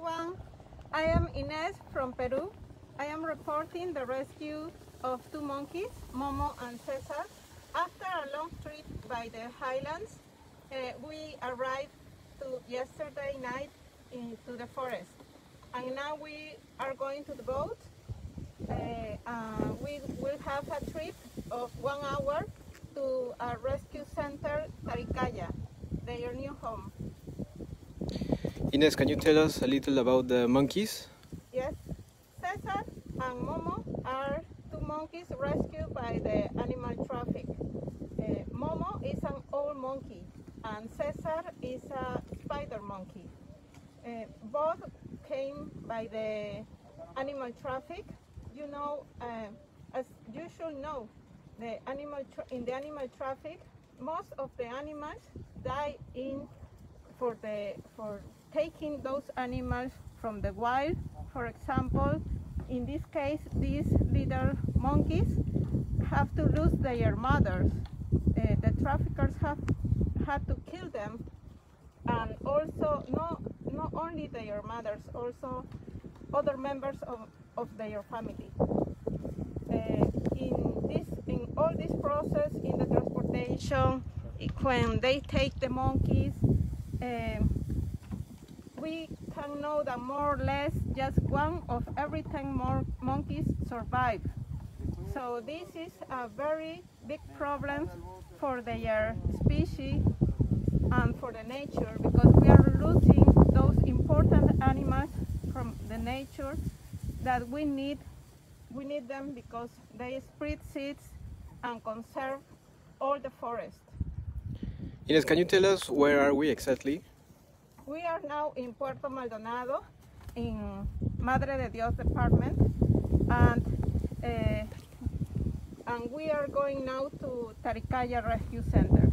everyone. I am Ines from Peru. I am reporting the rescue of two monkeys, Momo and Cesar. After a long trip by the highlands, uh, we arrived to yesterday night into the forest. And now we are going to the boat. Uh, uh, we will have a trip of one hour to a rescue center, Taricaya, their new home. Ines, can you tell us a little about the monkeys? Yes, Cesar and Momo are two monkeys rescued by the animal traffic. Uh, Momo is an owl monkey and Cesar is a spider monkey. Uh, both came by the animal traffic. You know, uh, as you should know, the animal in the animal traffic, most of the animals die in for the for taking those animals from the wild. For example, in this case, these little monkeys have to lose their mothers. Uh, the traffickers have had to kill them, and also not not only their mothers, also other members of, of their family. Uh, in this, in all this process, in the transportation, when they take the monkeys, um, we can know that more or less just one of every 10 more monkeys survive. So this is a very big problem for their species and for the nature because we are losing those important animals from the nature that we need we need them because they spread seeds and conserve all the forest. Ines, can you tell us where are we exactly? We are now in Puerto Maldonado in Madre de Dios department and uh, and we are going now to Taricaya Rescue Center.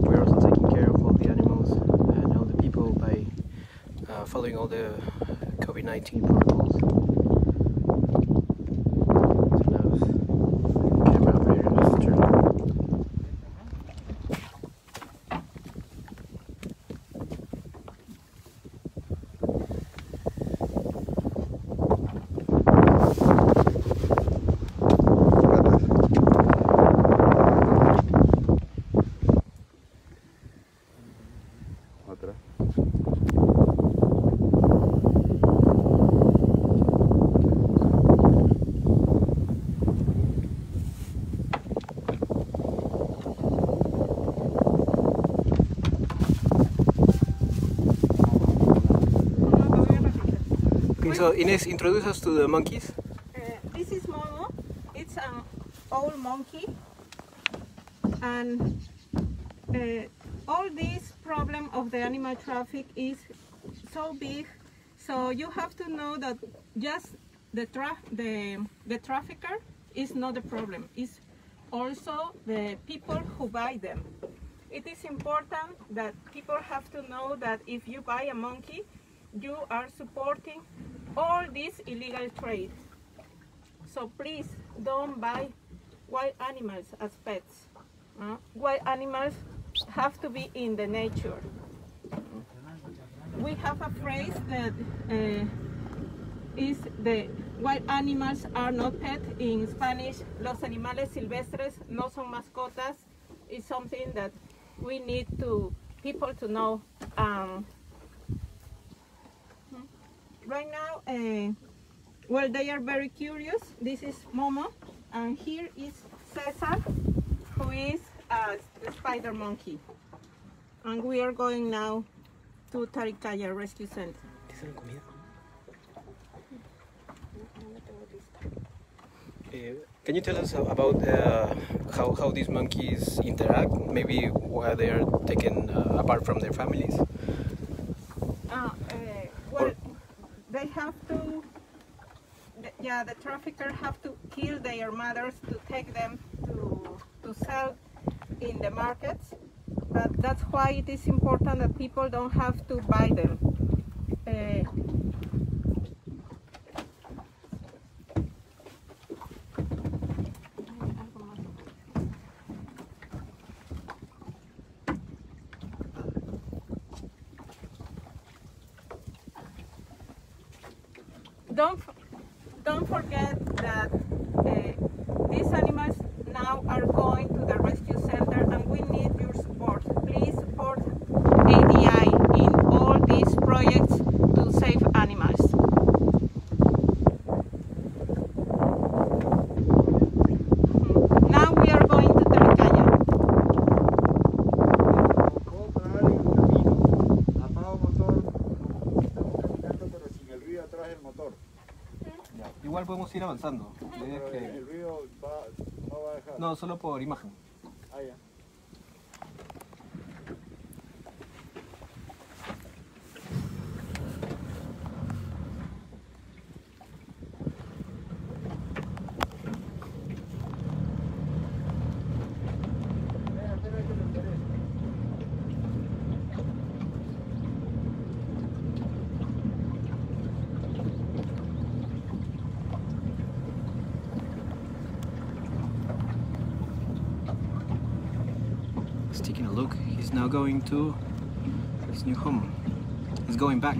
We're also taking care of all the animals and all the people by uh, following all the COVID-19 protocols. So Ines, introduce us to the monkeys. Uh, this is Momo. It's an owl monkey, and uh, all this problem of the animal traffic is so big. So you have to know that just the tra- the the trafficker is not the problem. It's also the people who buy them. It is important that people have to know that if you buy a monkey, you are supporting all this illegal trade. So please don't buy wild animals as pets. uh. Wild animals have to be in the nature. We have a phrase that uh, is the wild animals are not pets. In Spanish, los animales silvestres no son mascotas. Is something that we need to people to know. Um, right now, uh, well, they are very curious. This is Momo, and here is Cesar, who is a spider monkey. And we are going now to Taricaya Rescue Center. can you tell us about uh, how, how these monkeys interact? Maybe why they are taken uh, apart from their families? Uh, well, they have to, yeah, the trafficker have to kill their mothers to take them to, to sell in the markets. But that's why it is important that people don't have to buy them. Podemos ir avanzando. La idea es Pero que- el ruido va, no va a dejar. No, solo por imagen. Ah, ya. Look. He's now going to his new home. He's going back.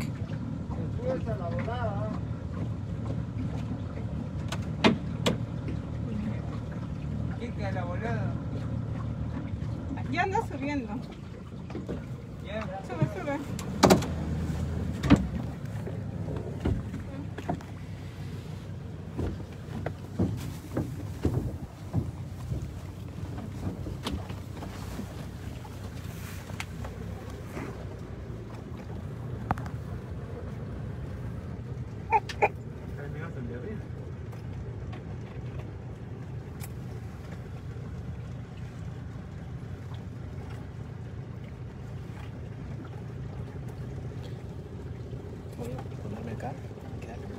Ya anda subiendo. Sube, sube. Voy a ponerme acá. quedarme.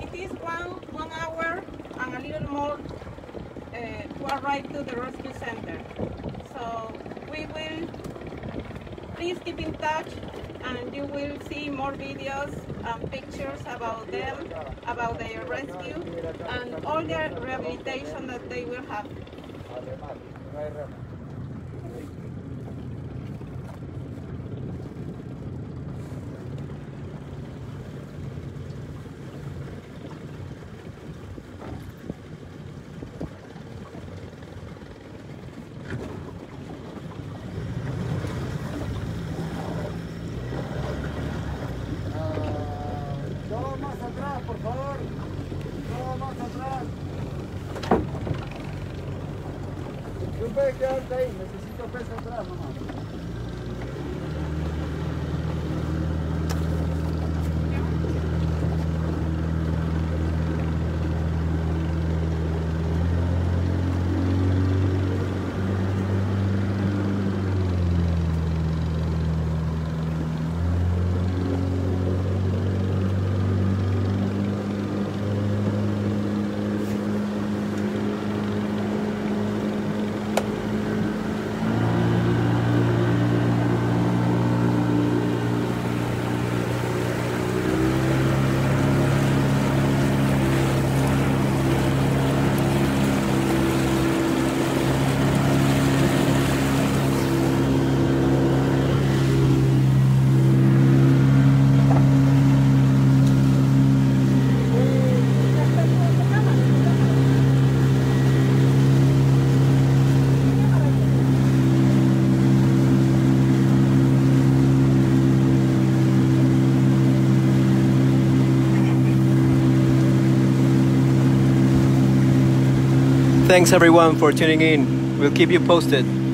It is one one hour and a little more uh, to arrive to the rescue center. Please keep in touch and you will see more videos and pictures about them, about their rescue and all the rehabilitation that they will have. 所以你们 Thanks everyone for tuning in. We'll keep you posted.